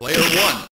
Player one.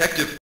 Detective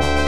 you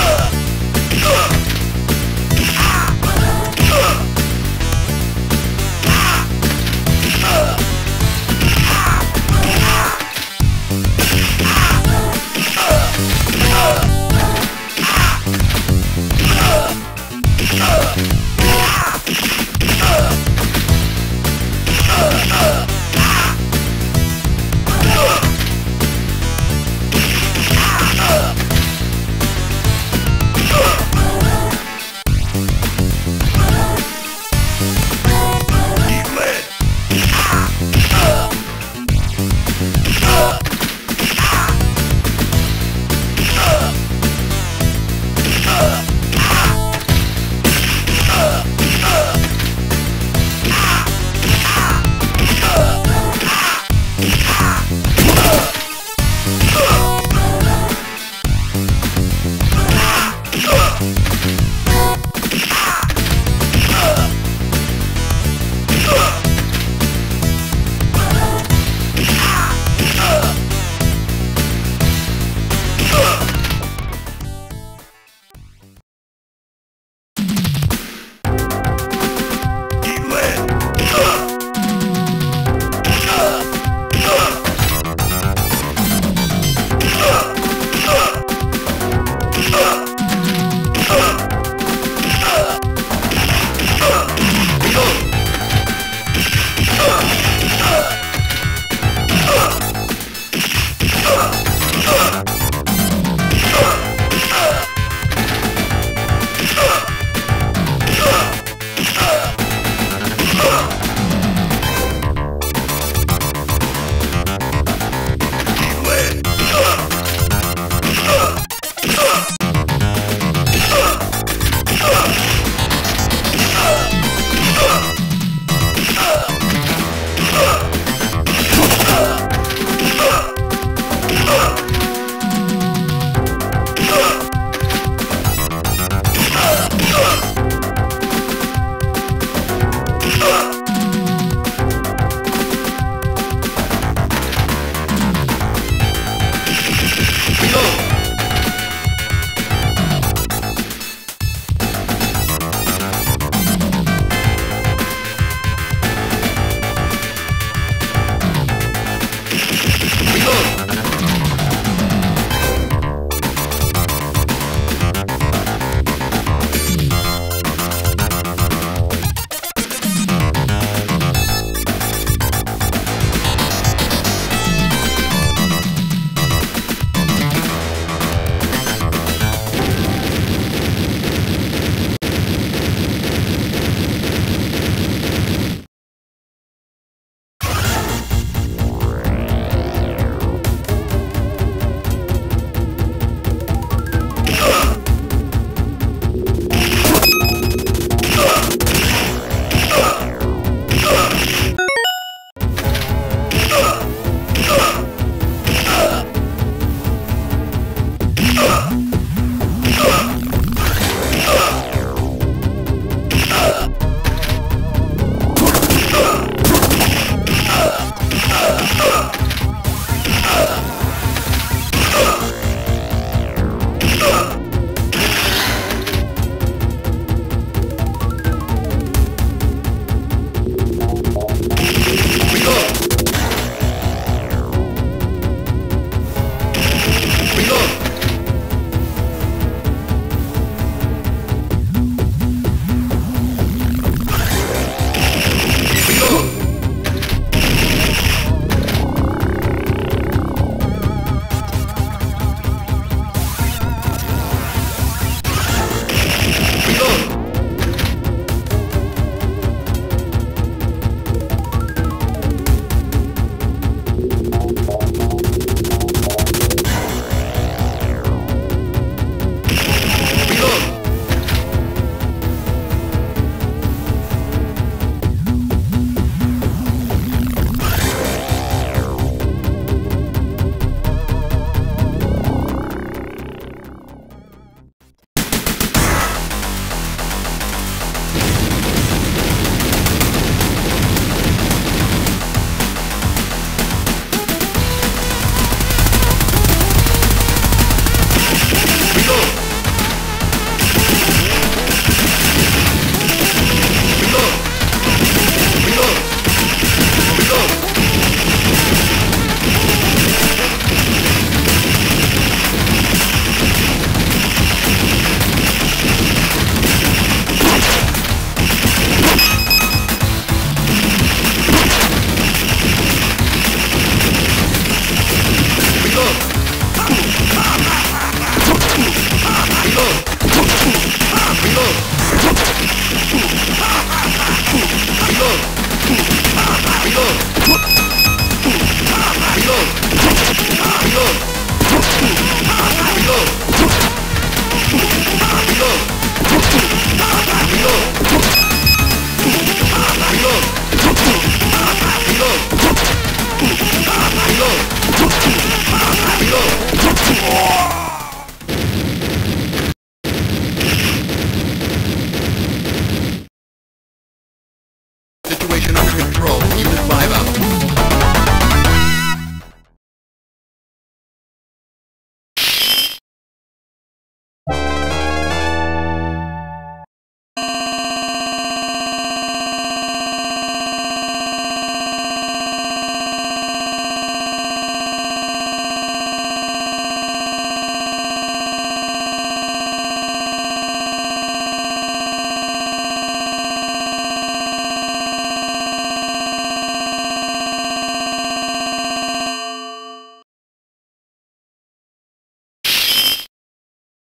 Uh.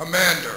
Commander.